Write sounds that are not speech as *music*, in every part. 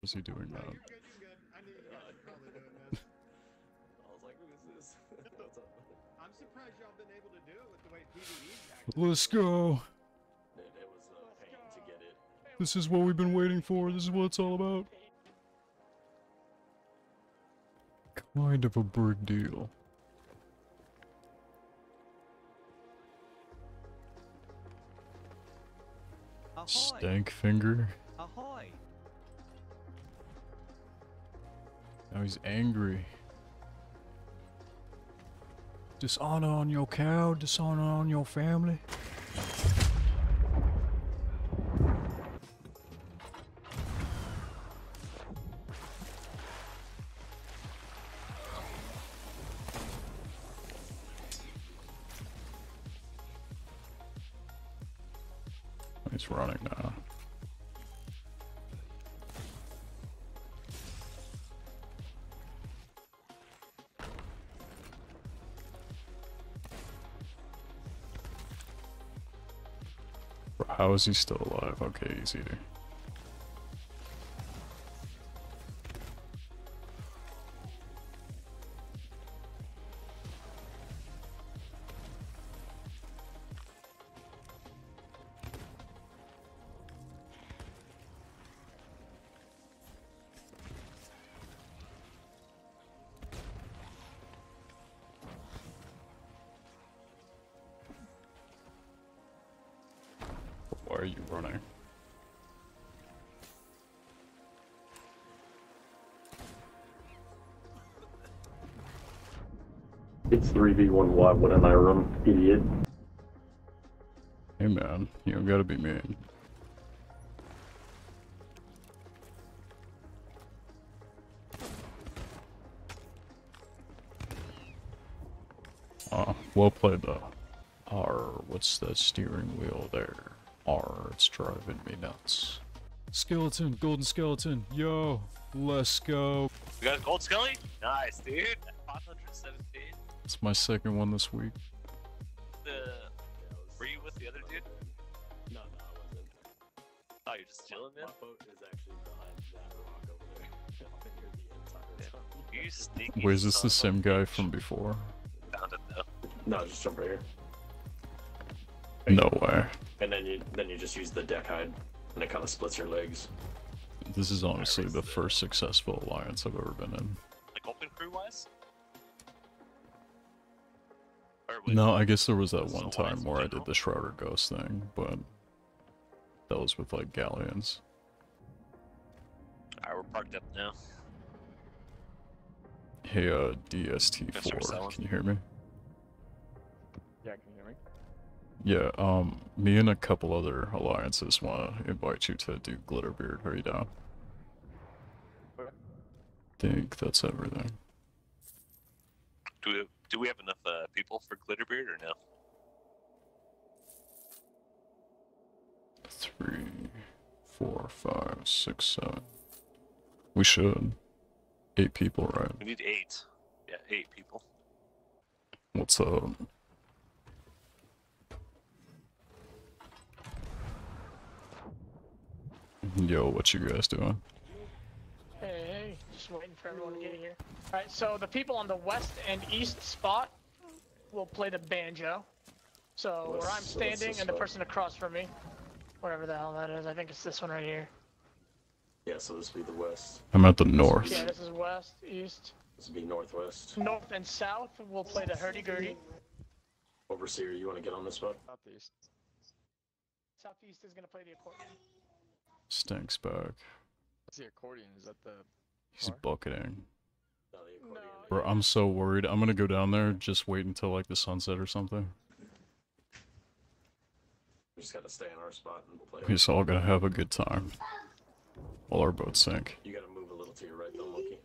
Was he doing? What's up? I'm surprised y'all been able to do it with the way PvE's. Let's go. It, it was. This is what we've been waiting for. This is what it's all about. Kind of a big deal. Stank finger. Now he's angry. Dishonor on your cow, dishonor on your family. He's running now. How is he still alive? Okay, he's eating. You running? It's 3v1 why wouldn't I run, idiot? Hey man, you don't gotta be mean. Oh, well played though. R, what's that steering wheel there? R, it's driving me nuts. Skeleton, golden skeleton, yo, let's go. We got a gold skelly? Nice, dude. 517. It's my second one this week. The were you with the other dude? No, no, I wasn't. Oh, you're just chilling, My man. boat is actually behind that rock over there. I've been here the entire time. You sneaky. Wait, is this the same guy from before? Found it though. No, just jump right here. No way. And then you then you just use the deck hide, and it kind of splits your legs. This is honestly the first successful alliance I've ever been in. Like open crew wise. No, I guess there was that one time where I did general? the Shrouded Ghost thing, but that was with like galleons. Alright, we're parked up now. Hey, uh, DST4, can you hear me? Yeah, um, me and a couple other alliances want to invite you to do Glitterbeard. Are you down? Think that's everything. Do we do we have enough uh, people for Glitterbeard or no? Three, four, five, six, seven. We should. Eight people, right? We need eight. Yeah, eight people. What's up? Yo, what you guys doing? Hey, hey, just waiting for everyone to get here. Alright, so the people on the west and east spot will play the banjo. So where I'm What's- what's standing this and the spot? person across from me, wherever the hell that is, I think it's this one right here. Yeah, so this would be the west. I'm at the north. Yeah, this is west, east. This would be northwest. North and south will play the hurdy-gurdy. Overseer, you want to get on this spot? Southeast. Southeast is gonna play the accordion. Stinks back. What's the accordion? Is that the He's Bar? bucketing. No. No, Bro, I'm so worried. I'm gonna go down there, just wait until like the sunset or something. We just gotta stay in our spot and we'll play. We're just all gonna have a good time. While our boats sink. You gotta move a little to your right though, Monkey.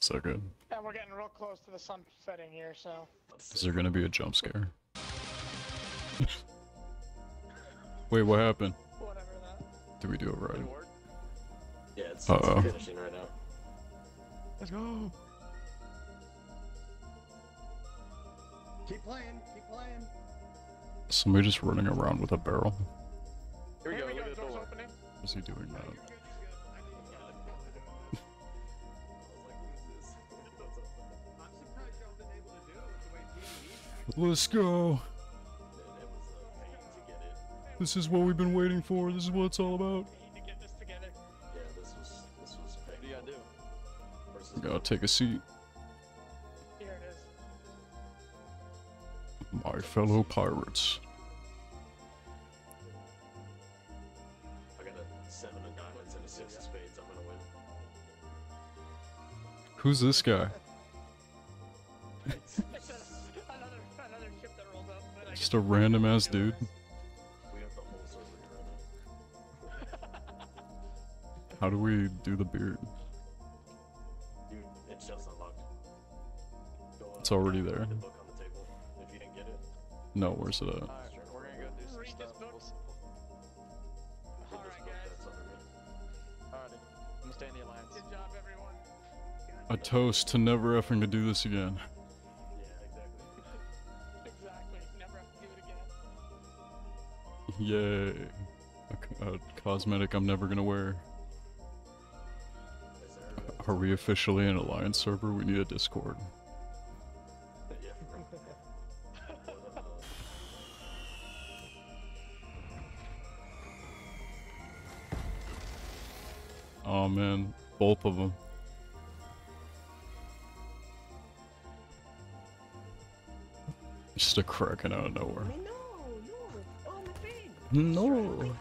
Is that good? And we're getting real close to the sun setting here, so. Is there gonna be a jump scare? *laughs* Wait, what happened? Do we do a ride? Yeah, it's, uh -oh. it's finishing right now. Let's go! Keep playing, keep playing. Somebody just running around with a barrel. Here we go, look at. Opening. What's he doing now? *laughs* Let's go! This is what we've been waiting for. This is what it's all about. We need to get this together. Yeah, this was this was What do gotta do? versus Gotta take a seat. Here it is. My fellow pirates. I got a seven of diamonds and a six of spades. I'm gonna win. Who's this guy? *laughs* Another another ship that rolls up. but Just guess- a random ass dude. How do we do the beard? Dude, it's just unlocked. Go, uh, It's already there. The book on the table. If you didn't get it, No, where's it at? Alright, we're gonna go do some Read stuff. We'll Alright, guys. that's. Alrighty. I'm gonna stay in the alliance. Good job, everyone. A toast to never effing to do this again. Yeah, exactly. *laughs* Exactly. Never have to do it again. Yay. A, a cosmetic I'm never gonna wear. Are we officially an alliance server? We need a Discord. *laughs* Oh man, both of them. Just a kraken out of nowhere. No, no, my friend. No.